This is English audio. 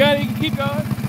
got it. You can keep going.